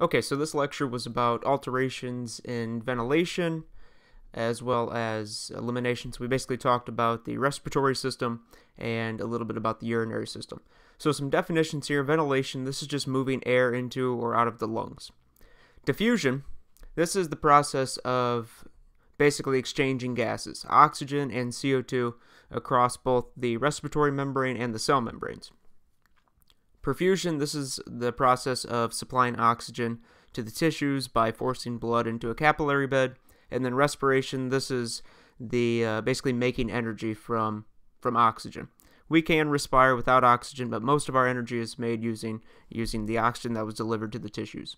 Okay, so this lecture was about alterations in ventilation as well as elimination. So we basically talked about the respiratory system and a little bit about the urinary system. So some definitions here. Ventilation, this is just moving air into or out of the lungs. Diffusion, this is the process of basically exchanging gases, oxygen and CO2, across both the respiratory membrane and the cell membranes. Perfusion, this is the process of supplying oxygen to the tissues by forcing blood into a capillary bed. And then respiration, this is the uh, basically making energy from from oxygen. We can respire without oxygen, but most of our energy is made using using the oxygen that was delivered to the tissues.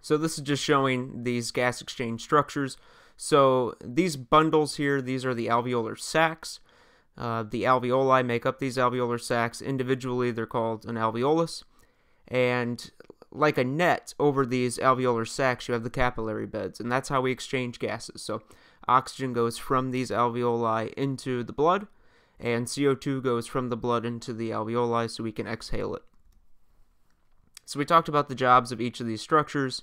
So this is just showing these gas exchange structures. So these bundles here, these are the alveolar sacs. Uh, the alveoli make up these alveolar sacs. Individually, they're called an alveolus. And like a net over these alveolar sacs, you have the capillary beds, and that's how we exchange gases. So oxygen goes from these alveoli into the blood, and CO2 goes from the blood into the alveoli so we can exhale it. So we talked about the jobs of each of these structures,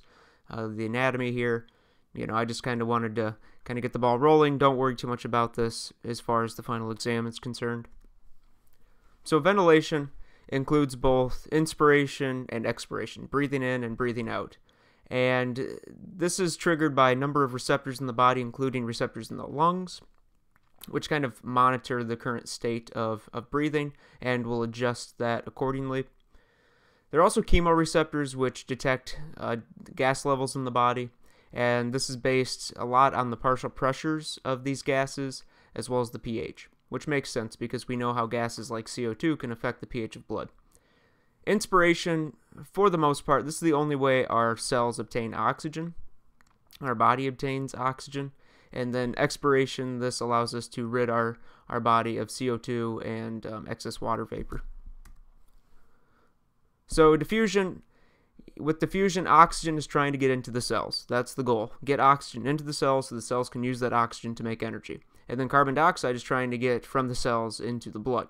uh, the anatomy here. You know, I just kind of wanted to kind of get the ball rolling. Don't worry too much about this as far as the final exam is concerned. So ventilation includes both inspiration and expiration, breathing in and breathing out. And this is triggered by a number of receptors in the body, including receptors in the lungs, which kind of monitor the current state of, of breathing and will adjust that accordingly. There are also chemoreceptors, which detect uh, gas levels in the body and this is based a lot on the partial pressures of these gases as well as the pH, which makes sense because we know how gases like CO2 can affect the pH of blood. Inspiration, for the most part, this is the only way our cells obtain oxygen. Our body obtains oxygen. And then expiration, this allows us to rid our, our body of CO2 and um, excess water vapor. So diffusion, with diffusion, oxygen is trying to get into the cells. That's the goal. Get oxygen into the cells so the cells can use that oxygen to make energy. And then carbon dioxide is trying to get from the cells into the blood.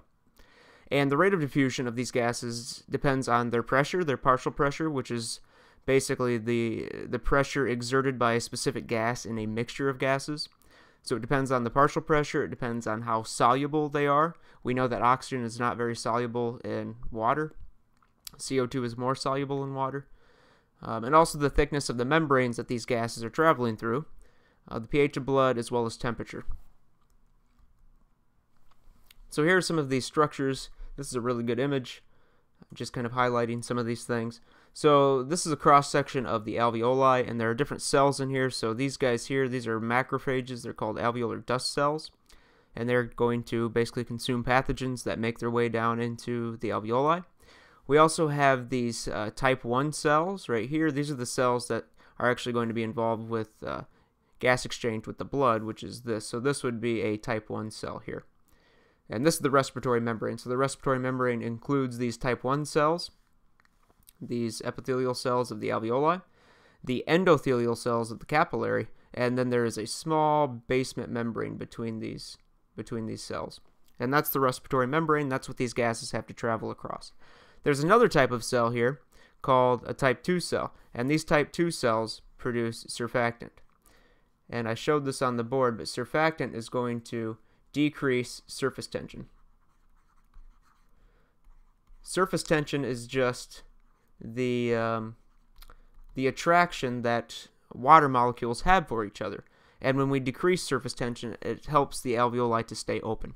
And the rate of diffusion of these gases depends on their pressure, their partial pressure, which is basically the the pressure exerted by a specific gas in a mixture of gases. So it depends on the partial pressure, it depends on how soluble they are. We know that oxygen is not very soluble in water. CO2 is more soluble in water. Um, and also the thickness of the membranes that these gases are traveling through, uh, the pH of blood, as well as temperature. So here are some of these structures. This is a really good image, just kind of highlighting some of these things. So this is a cross section of the alveoli, and there are different cells in here. So these guys here, these are macrophages. They're called alveolar dust cells, and they're going to basically consume pathogens that make their way down into the alveoli. We also have these uh, type 1 cells right here. These are the cells that are actually going to be involved with uh, gas exchange with the blood, which is this. So this would be a type 1 cell here. And this is the respiratory membrane. So the respiratory membrane includes these type 1 cells, these epithelial cells of the alveoli, the endothelial cells of the capillary, and then there is a small basement membrane between these between these cells. And that's the respiratory membrane. That's what these gases have to travel across. There's another type of cell here called a type 2 cell, and these type 2 cells produce surfactant. And I showed this on the board, but surfactant is going to decrease surface tension. Surface tension is just the um, the attraction that water molecules have for each other. And when we decrease surface tension, it helps the alveoli to stay open.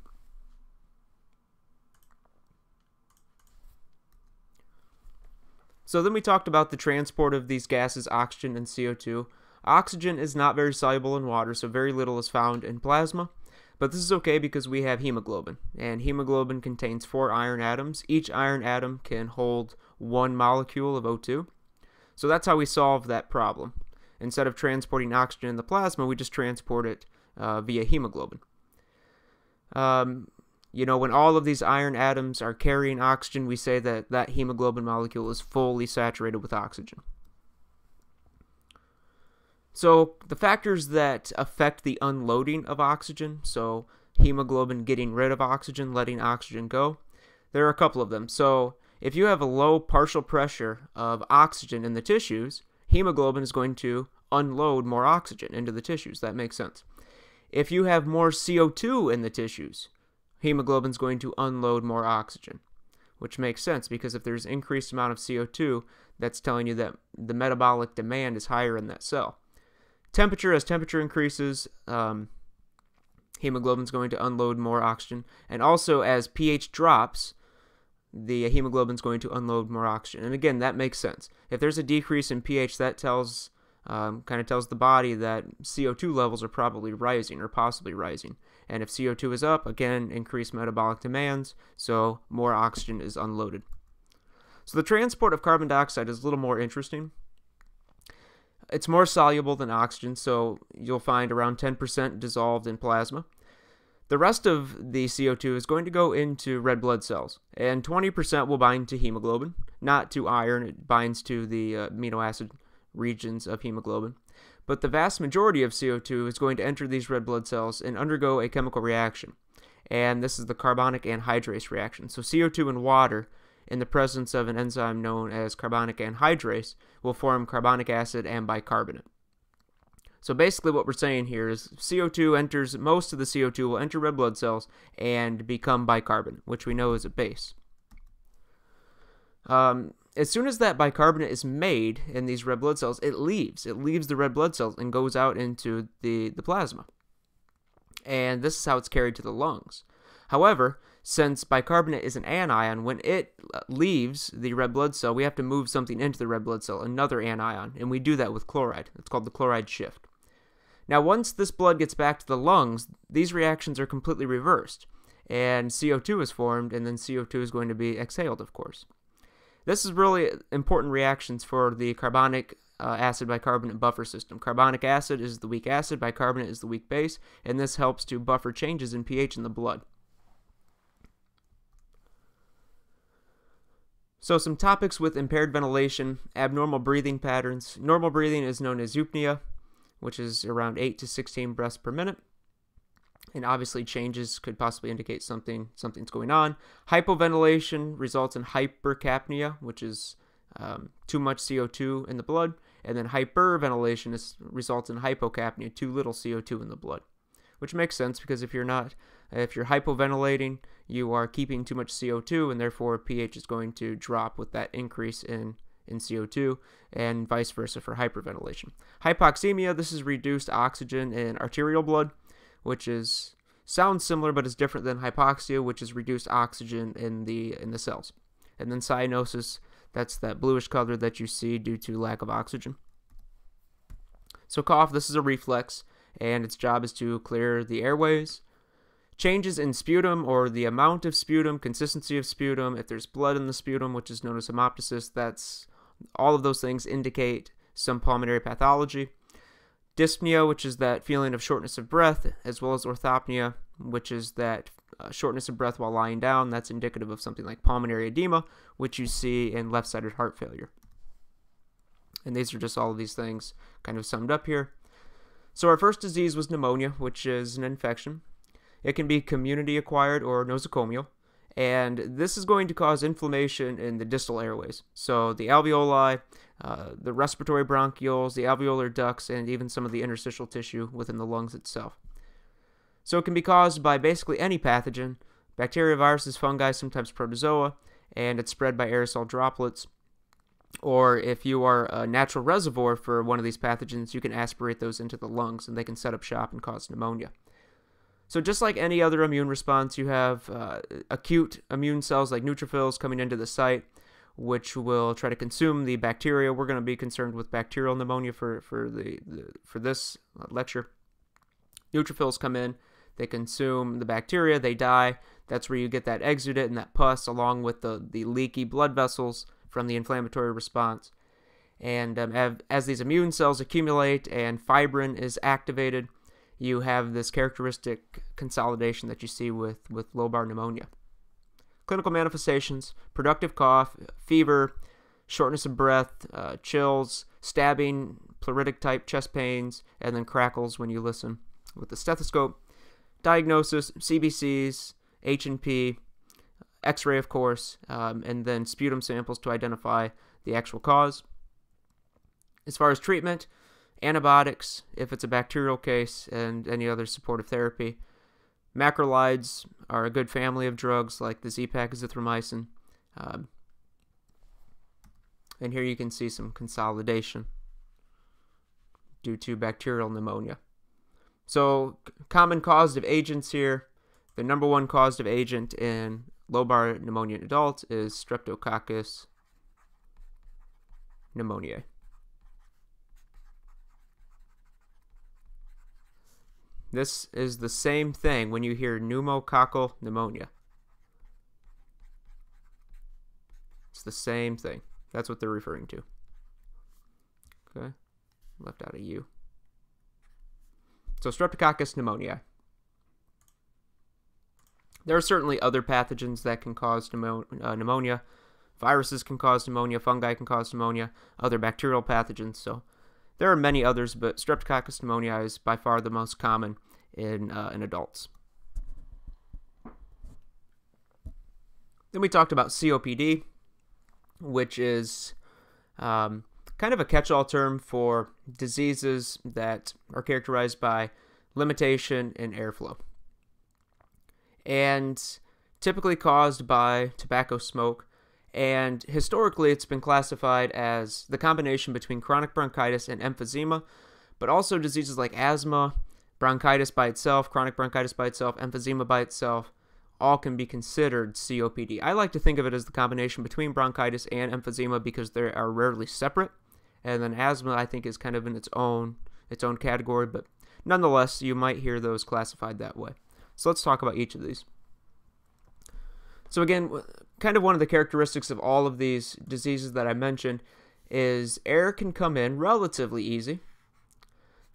So then we talked about the transport of these gases, oxygen and CO2. Oxygen is not very soluble in water, so very little is found in plasma. But this is okay because we have hemoglobin, and hemoglobin contains four iron atoms. Each iron atom can hold one molecule of O2. So that's how we solve that problem. Instead of transporting oxygen in the plasma, we just transport it uh, via hemoglobin. Um, you know, when all of these iron atoms are carrying oxygen, we say that that hemoglobin molecule is fully saturated with oxygen. So the factors that affect the unloading of oxygen, so hemoglobin getting rid of oxygen, letting oxygen go, there are a couple of them. So if you have a low partial pressure of oxygen in the tissues, hemoglobin is going to unload more oxygen into the tissues. That makes sense. If you have more CO2 in the tissues, hemoglobin is going to unload more oxygen, which makes sense because if there's increased amount of CO2, that's telling you that the metabolic demand is higher in that cell. Temperature, as temperature increases, um, hemoglobin is going to unload more oxygen. And also, as pH drops, the hemoglobin is going to unload more oxygen. And again, that makes sense. If there's a decrease in pH, that tells um, kind of tells the body that CO2 levels are probably rising or possibly rising. And if CO2 is up, again, increased metabolic demands, so more oxygen is unloaded. So the transport of carbon dioxide is a little more interesting. It's more soluble than oxygen, so you'll find around 10% dissolved in plasma. The rest of the CO2 is going to go into red blood cells, and 20% will bind to hemoglobin, not to iron. It binds to the uh, amino acid regions of hemoglobin. But the vast majority of CO2 is going to enter these red blood cells and undergo a chemical reaction. And this is the carbonic anhydrase reaction. So CO2 and water, in the presence of an enzyme known as carbonic anhydrase, will form carbonic acid and bicarbonate. So basically what we're saying here is CO2 enters, most of the CO2 will enter red blood cells and become bicarbonate, which we know is a base. Um, as soon as that bicarbonate is made in these red blood cells, it leaves. It leaves the red blood cells and goes out into the, the plasma. And this is how it's carried to the lungs. However, since bicarbonate is an anion, when it uh, leaves the red blood cell, we have to move something into the red blood cell, another anion, and we do that with chloride. It's called the chloride shift. Now, once this blood gets back to the lungs, these reactions are completely reversed, and CO2 is formed, and then CO2 is going to be exhaled, of course. This is really important reactions for the carbonic uh, acid bicarbonate buffer system. Carbonic acid is the weak acid, bicarbonate is the weak base, and this helps to buffer changes in pH in the blood. So some topics with impaired ventilation, abnormal breathing patterns. Normal breathing is known as eupnea, which is around 8 to 16 breaths per minute and obviously changes could possibly indicate something something's going on. Hypoventilation results in hypercapnia, which is um, too much CO2 in the blood, and then hyperventilation is, results in hypocapnia, too little CO2 in the blood, which makes sense because if you're not if you're hypoventilating, you are keeping too much CO2, and therefore pH is going to drop with that increase in in CO2, and vice versa for hyperventilation. Hypoxemia, this is reduced oxygen in arterial blood which is sounds similar but is different than hypoxia, which is reduced oxygen in the in the cells. And then cyanosis, that's that bluish color that you see due to lack of oxygen. So cough, this is a reflex, and its job is to clear the airways. Changes in sputum or the amount of sputum, consistency of sputum, if there's blood in the sputum, which is known as hemoptysis, that's all of those things indicate some pulmonary pathology dyspnea, which is that feeling of shortness of breath, as well as orthopnea, which is that uh, shortness of breath while lying down. That's indicative of something like pulmonary edema, which you see in left sided heart failure. And these are just all of these things kind of summed up here. So, our first disease was pneumonia, which is an infection. It can be community acquired or nosocomial and this is going to cause inflammation in the distal airways. So the alveoli, uh, the respiratory bronchioles, the alveolar ducts, and even some of the interstitial tissue within the lungs itself. So it can be caused by basically any pathogen, bacteria, viruses, fungi, sometimes protozoa, and it's spread by aerosol droplets. Or if you are a natural reservoir for one of these pathogens, you can aspirate those into the lungs and they can set up shop and cause pneumonia. So just like any other immune response, you have uh, acute immune cells like neutrophils coming into the site, which will try to consume the bacteria. We're going to be concerned with bacterial pneumonia for for the, the for this lecture. Neutrophils come in, they consume the bacteria, they die. That's where you get that exudate and that pus, along with the the leaky blood vessels from the inflammatory response. And um, as these immune cells accumulate and fibrin is activated, you have this characteristic consolidation that you see with, with lobar pneumonia. Clinical manifestations productive cough, fever, shortness of breath, uh, chills, stabbing, pleuritic type chest pains, and then crackles when you listen with the stethoscope. Diagnosis CBCs, H&P, x-ray, of course, um, and then sputum samples to identify the actual cause. As far as treatment, antibiotics, if it's a bacterial case, and any other supportive therapy. Macrolides are a good family of drugs like the Z-Pak azithromycin. Um, and here you can see some consolidation due to bacterial pneumonia. So, common causative agents here. The number one causative agent in lobar pneumonia in adults is Streptococcus pneumoniae. This is the same thing when you hear pneumococcal pneumonia. It's the same thing. That's what they're referring to. Okay, left out a U. So Streptococcus pneumoniae. There are certainly other pathogens that can cause uh, pneumonia. Viruses can cause pneumonia, fungi can cause pneumonia, other bacterial pathogens. So there are many others, but Streptococcus pneumoniae is by far the most common in, uh, in adults. Then we talked about COPD, which is um, kind of a catch all term for diseases that are characterized by limitation in airflow. And typically caused by tobacco smoke and historically it's been classified as the combination between chronic bronchitis and emphysema, but also diseases like asthma, bronchitis by itself, chronic bronchitis by itself, emphysema by itself, all can be considered COPD. I like to think of it as the combination between bronchitis and emphysema because they are rarely separate. And then asthma I think is kind of in its own its own category, but nonetheless you might hear those classified that way. So let's talk about each of these. So again, kind of one of the characteristics of all of these diseases that I mentioned is air can come in relatively easy.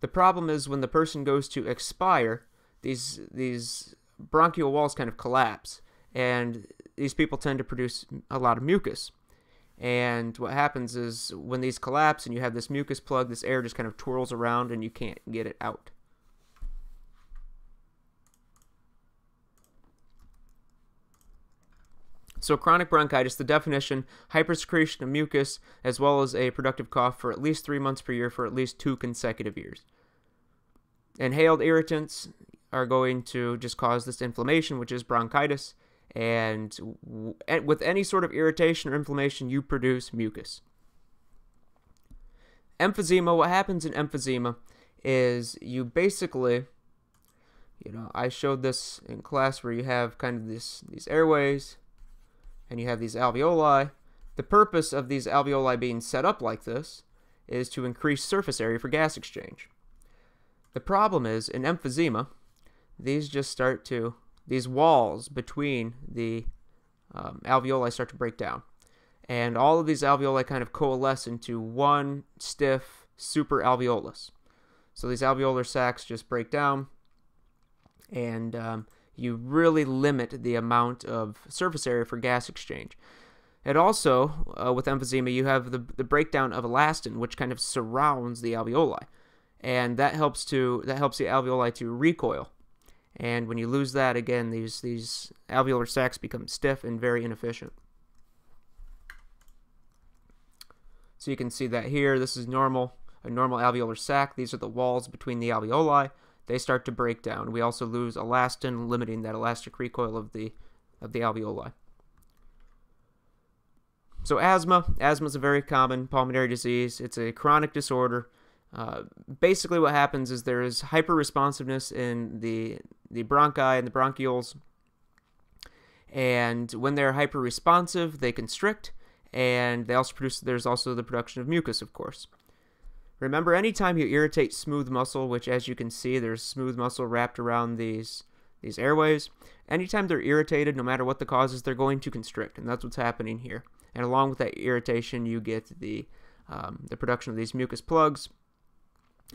The problem is when the person goes to expire, these these bronchial walls kind of collapse, and these people tend to produce a lot of mucus. And what happens is when these collapse and you have this mucus plug, this air just kind of twirls around and you can't get it out. So, chronic bronchitis, the definition hypersecretion of mucus, as well as a productive cough for at least three months per year for at least two consecutive years. Inhaled irritants are going to just cause this inflammation, which is bronchitis. And with any sort of irritation or inflammation, you produce mucus. Emphysema, what happens in emphysema is you basically, you know, I showed this in class where you have kind of this these airways and you have these alveoli. The purpose of these alveoli being set up like this is to increase surface area for gas exchange. The problem is, in emphysema, these just start to, these walls between the um, alveoli start to break down. And all of these alveoli kind of coalesce into one stiff super alveolus. So these alveolar sacs just break down, and um, you really limit the amount of surface area for gas exchange. And also, uh, with emphysema, you have the, the breakdown of elastin, which kind of surrounds the alveoli, and that helps to that helps the alveoli to recoil. And when you lose that, again, these these alveolar sacs become stiff and very inefficient. So you can see that here. This is normal, a normal alveolar sac. These are the walls between the alveoli they start to break down. We also lose elastin, limiting that elastic recoil of the of the alveoli. So asthma, asthma is a very common pulmonary disease. It's a chronic disorder. Uh, basically, what happens is there is hyperresponsiveness in the the bronchi and the bronchioles, and when they're hyperresponsive, they constrict, and they also produce. There's also the production of mucus, of course. Remember, anytime you irritate smooth muscle, which as you can see, there's smooth muscle wrapped around these these airways, anytime they're irritated, no matter what the cause is, they're going to constrict, and that's what's happening here. And along with that irritation, you get the um, the production of these mucus plugs.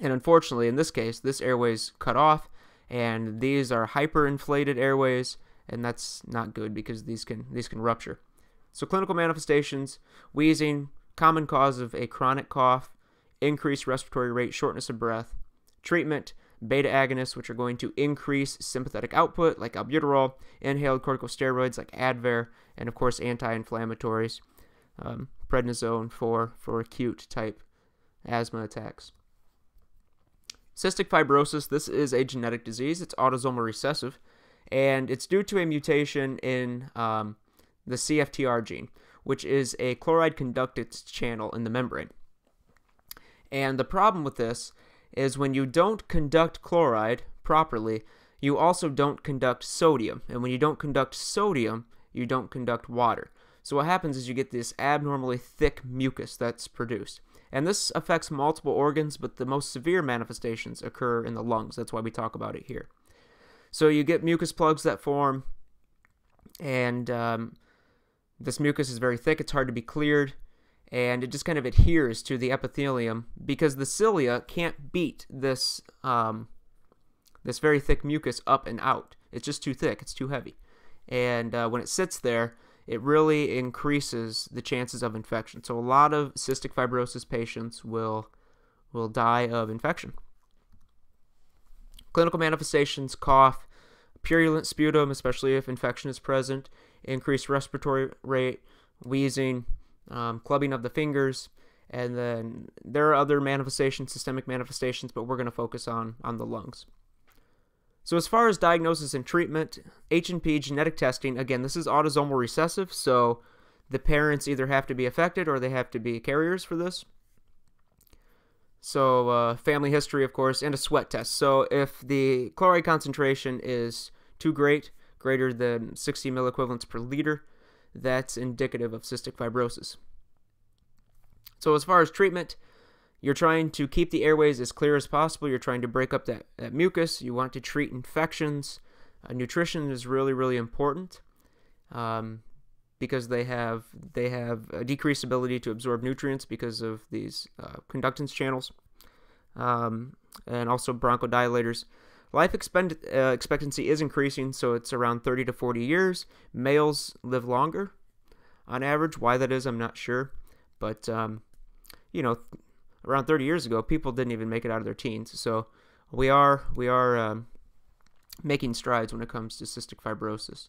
And unfortunately, in this case, this airway's cut off, and these are hyperinflated airways, and that's not good because these can these can rupture. So clinical manifestations: wheezing, common cause of a chronic cough, increased respiratory rate, shortness of breath. Treatment beta agonists, which are going to increase sympathetic output, like albuterol, inhaled corticosteroids, like Advair, and of course, anti inflammatories, um, prednisone for, for acute type asthma attacks. Cystic fibrosis, this is a genetic disease. It's autosomal recessive, and it's due to a mutation in um, the CFTR gene, which is a chloride conductance channel in the membrane. And the problem with this is when you don't conduct chloride properly, you also don't conduct sodium. And when you don't conduct sodium, you don't conduct water. So what happens is you get this abnormally thick mucus that's produced. And this affects multiple organs, but the most severe manifestations occur in the lungs. That's why we talk about it here. So you get mucus plugs that form, and um, this mucus is very thick. It's hard to be cleared, and it just kind of adheres to the epithelium because the cilia can't beat this um, this very thick mucus up and out. It's just too thick. It's too heavy, and uh, when it sits there, it really increases the chances of infection. So a lot of cystic fibrosis patients will will die of infection. Clinical manifestations: cough, purulent sputum, especially if infection is present, increased respiratory rate, wheezing, um, clubbing of the fingers, and then there are other manifestations, systemic manifestations, but we're going to focus on on the lungs. So as far as diagnosis and treatment, H&P genetic testing, again, this is autosomal recessive, so the parents either have to be affected or they have to be carriers for this. So uh, family history, of course, and a sweat test. So if the chloride concentration is too great, greater than 60 milliequivalents per liter, that's indicative of cystic fibrosis. So as far as treatment, you're trying to keep the airways as clear as possible. You're trying to break up that, that mucus. You want to treat infections. Uh, nutrition is really, really important um, because they have they have a decreased ability to absorb nutrients because of these uh, conductance channels, um, and also bronchodilators. Life expend- uh, expectancy is increasing, so it's around 30 to 40 years. Males live longer on average. Why that is, I'm not sure, but um, you know, around 30 years ago, people didn't even make it out of their teens. So we are we are um, making strides when it comes to cystic fibrosis.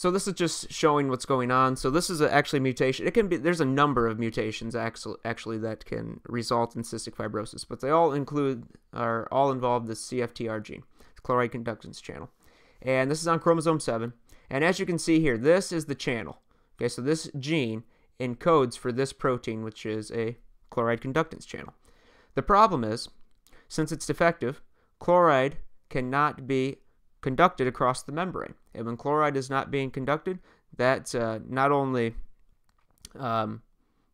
So this is just showing what's going on. So this is actually mutation. It can be there's a number of mutations actually that can result in cystic fibrosis, but they all include are all involve the CFTR gene, chloride conductance channel. And this is on chromosome 7. And as you can see here, this is the channel. Okay, so this gene encodes for this protein, which is a chloride conductance channel. The problem is, since it's defective, chloride cannot be conducted across the membrane. And when chloride is not being conducted, that uh, not only um,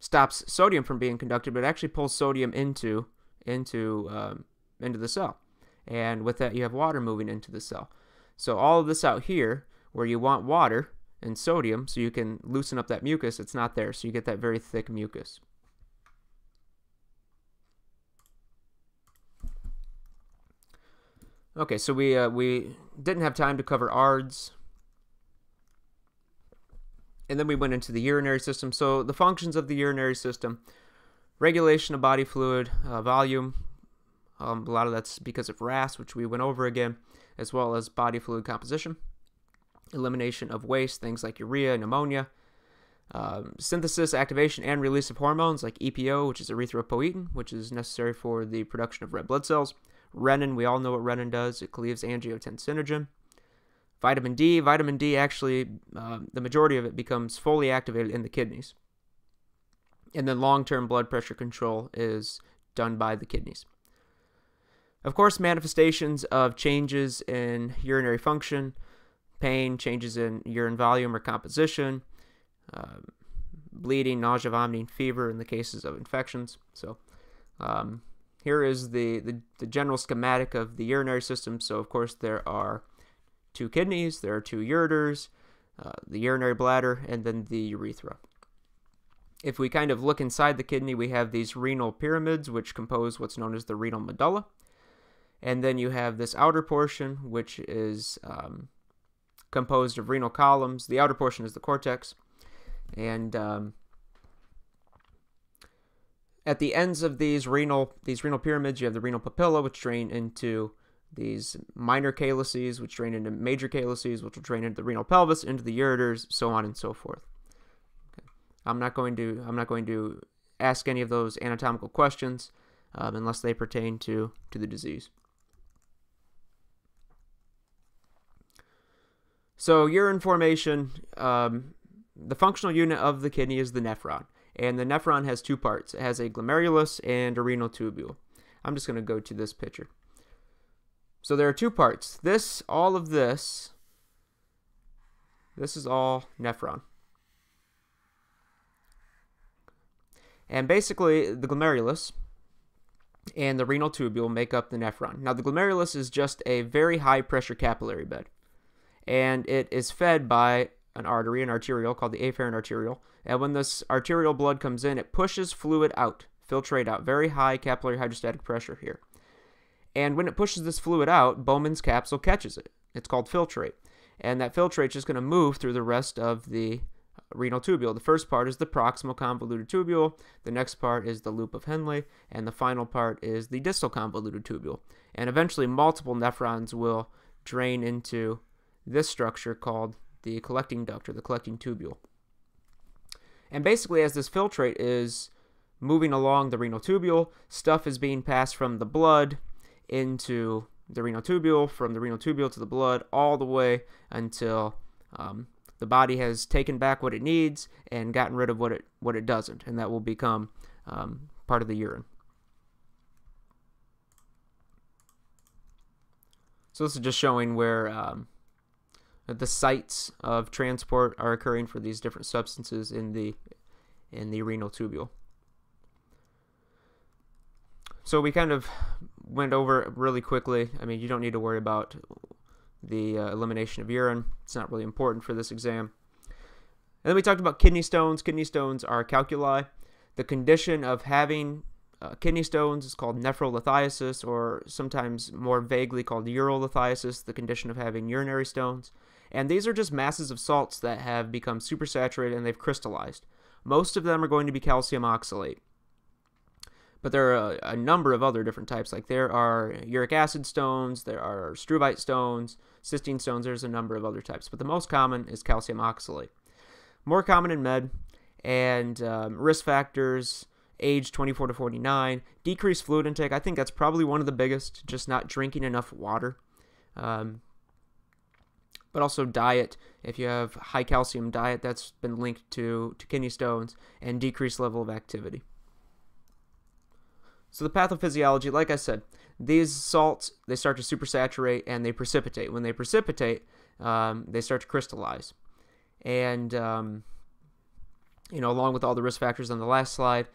stops sodium from being conducted, but actually pulls sodium into into um, into the cell. And with that, you have water moving into the cell. So all of this out here, where you want water and sodium, so you can loosen up that mucus, it's not there. So you get that very thick mucus. Okay, so we uh, we didn't have time to cover ARDS. And then we went into the urinary system. So the functions of the urinary system, regulation of body fluid uh, volume. Um, a lot of that's because of RAS, which we went over again, as well as body fluid composition, elimination of waste, things like urea and ammonia, um, synthesis, activation, and release of hormones like EPO, which is erythropoietin, which is necessary for the production of red blood cells. Renin, we all know what renin does. It cleaves angiotensinogen. Vitamin D, vitamin D actually, uh, the majority of it becomes fully activated in the kidneys. And then long term blood pressure control is done by the kidneys. Of course, manifestations of changes in urinary function, pain, changes in urine volume or composition, uh, bleeding, nausea, vomiting, fever in the cases of infections. So, um, here is the, the, the general schematic of the urinary system. So, of course, there are two kidneys, there are two ureters, uh, the urinary bladder, and then the urethra. If we kind of look inside the kidney, we have these renal pyramids, which compose what's known as the renal medulla. And then you have this outer portion, which is um, composed of renal columns. The outer portion is the cortex. And um, at the ends of these renal these renal pyramids, you have the renal papilla, which drain into these minor calyces, which drain into major calyces, which will drain into the renal pelvis, into the ureters, so on and so forth. Okay. I'm not going to I'm not going to ask any of those anatomical questions um, unless they pertain to to the disease. So urine formation, um, the functional unit of the kidney is the nephron, and the nephron has two parts. It has a glomerulus and a renal tubule. I'm just going to go to this picture. So there are two parts. This, all of this, this is all nephron. And basically, the glomerulus and the renal tubule make up the nephron. Now, the glomerulus is just a very high pressure capillary bed, and it is fed by an artery, an arteriole called the afferent arteriole. And when this arterial blood comes in, it pushes fluid out, filtrate out. Very high capillary hydrostatic pressure here. And when it pushes this fluid out, Bowman's capsule catches it. It's called filtrate. And that filtrate is just going to move through the rest of the renal tubule. The first part is the proximal convoluted tubule, the next part is the loop of Henle, and the final part is the distal convoluted tubule. And eventually, multiple nephrons will drain into this structure called the collecting duct or the collecting tubule. And basically, as this filtrate is moving along the renal tubule, stuff is being passed from the blood into the renal tubule, from the renal tubule to the blood, all the way until um, the body has taken back what it needs and gotten rid of what it what it doesn't, and that will become um, part of the urine. So this is just showing where um, the sites of transport are occurring for these different substances in the in the renal tubule. So we kind of went over really quickly. I mean, you don't need to worry about the uh, elimination of urine. It's not really important for this exam. And then we talked about kidney stones. Kidney stones are calculi. The condition of having uh, kidney stones is called nephrolithiasis, or sometimes more vaguely called urolithiasis, the condition of having urinary stones. And these are just masses of salts that have become supersaturated and they've crystallized. Most of them are going to be calcium oxalate. But there are a, a, number of other different types. Like there are uric acid stones, there are struvite stones, cystine stones. There's a number of other types, but the most common is calcium oxalate. More common in med, and um, risk factors: age 24 to 49, decreased fluid intake. I think that's probably one of the biggest. Just not drinking enough water. Um, but also diet. If you have high calcium diet, that's been linked to, to kidney stones and decreased level of activity. So the pathophysiology, like I said, these salts they start to supersaturate and they precipitate. When they precipitate, um, they start to crystallize, and um, you know, along with all the risk factors on the last slide,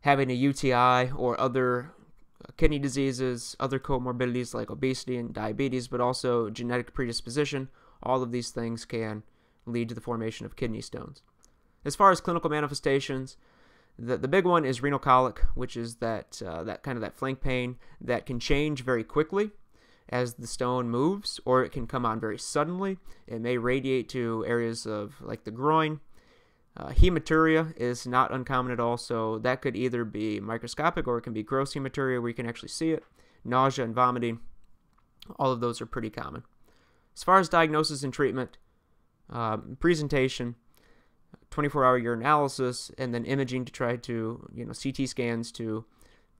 having a UTI or other kidney diseases, other comorbidities like obesity and diabetes, but also genetic predisposition, all of these things can lead to the formation of kidney stones. As far as clinical manifestations, the, the big one is renal colic, which is that uh, that kind of that flank pain that can change very quickly as the stone moves, or it can come on very suddenly. It may radiate to areas of like the groin. Uh, hematuria is not uncommon at all, so that could either be microscopic or it can be gross hematuria where you can actually see it. Nausea and vomiting, all of those are pretty common. As far as diagnosis and treatment, um, presentation, 24 hour urinalysis and then imaging to try to, you know, CT scans to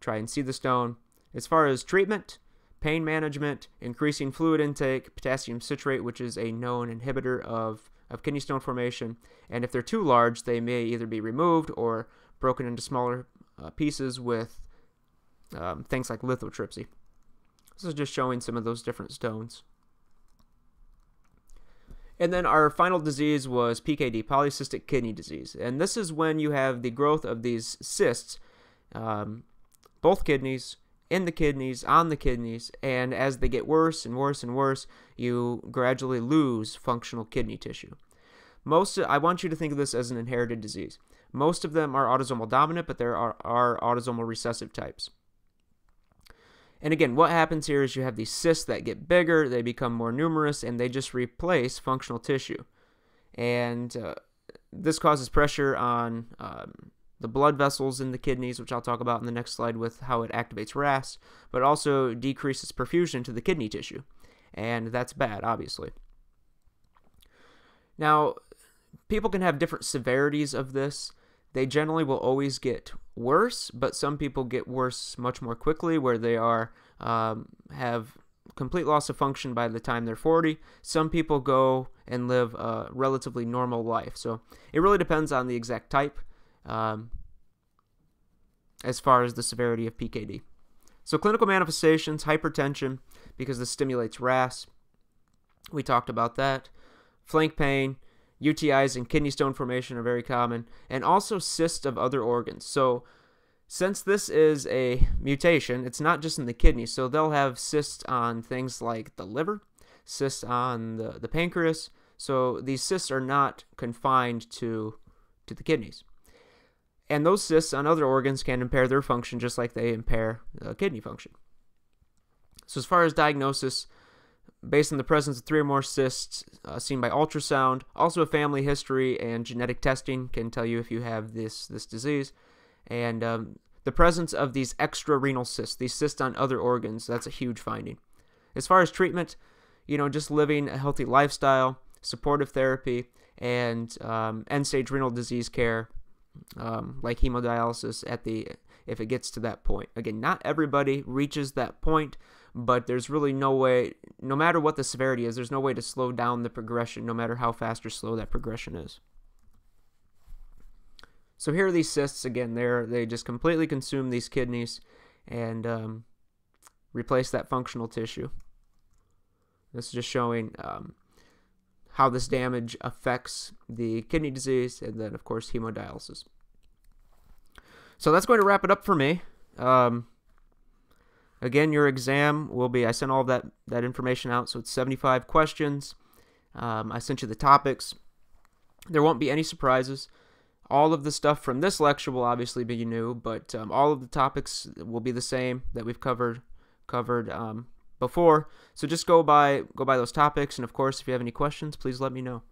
try and see the stone. As far as treatment, pain management, increasing fluid intake, potassium citrate, which is a known inhibitor of, of kidney stone formation. And if they're too large, they may either be removed or broken into smaller uh, pieces with um, things like lithotripsy. This is just showing some of those different stones. And then our final disease was PKD, polycystic kidney disease. And this is when you have the growth of these cysts, um, both kidneys, in the kidneys, on the kidneys, and as they get worse and worse and worse, you gradually lose functional kidney tissue. Most, I want you to think of this as an inherited disease. Most of them are autosomal dominant, but there are, are autosomal recessive types. And again, what happens here is you have these cysts that get bigger, they become more numerous, and they just replace functional tissue. And uh, this causes pressure on um, the blood vessels in the kidneys, which I'll talk about in the next slide with how it activates RAS, but also decreases perfusion to the kidney tissue. And that's bad, obviously. Now, people can have different severities of this. They generally will always get worse, but some people get worse much more quickly, where they are um, have complete loss of function by the time they're 40. Some people go and live a relatively normal life. So it really depends on the exact type um, as far as the severity of PKD. So clinical manifestations, hypertension, because this stimulates RAS. We talked about that. Flank pain, UTIs and kidney stone formation are very common, and also cysts of other organs. So since this is a mutation, it's not just in the kidney, so they'll have cysts on things like the liver, cysts on the, the pancreas. So these cysts are not confined to, to the kidneys. And those cysts on other organs can impair their function just like they impair the kidney function. So, as far as diagnosis, based on the presence of three or more cysts uh, seen by ultrasound, also a family history and genetic testing can tell you if you have this, this disease and um, the presence of these extra renal cysts, these cysts on other organs, that's a huge finding. As far as treatment, you know, just living a healthy lifestyle, supportive therapy, and um, end-stage renal disease care, um, like hemodialysis at the if it gets to that point. Again, not everybody reaches that point, but there's really no way, no matter what the severity is, there's no way to slow down the progression, no matter how fast or slow that progression is. So here are these cysts again. They're they just completely consume these kidneys and um, replace that functional tissue. This is just showing um, how this damage affects the kidney disease and then of course hemodialysis. So that's going to wrap it up for me. Um, again, your exam will be I sent all that that information out, so it's 75 questions. Um, I sent you the topics. There won't be any surprises. All of the stuff from this lecture will obviously be new, but um, all of the topics will be the same that we've covered covered um, before. So just go by go by those topics, and of course, if you have any questions, please let me know.